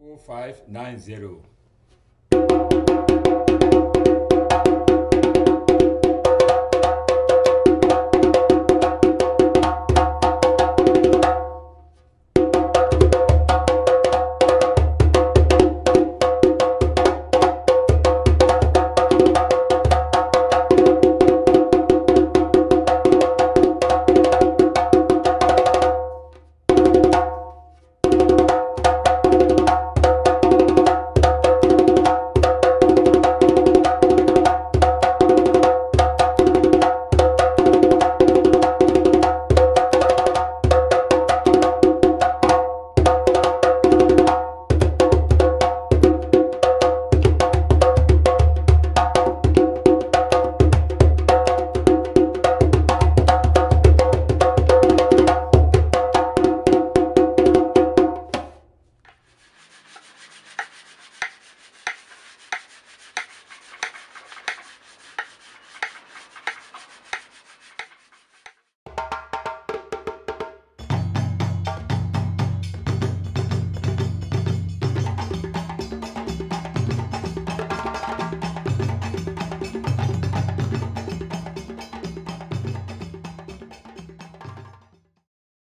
4590.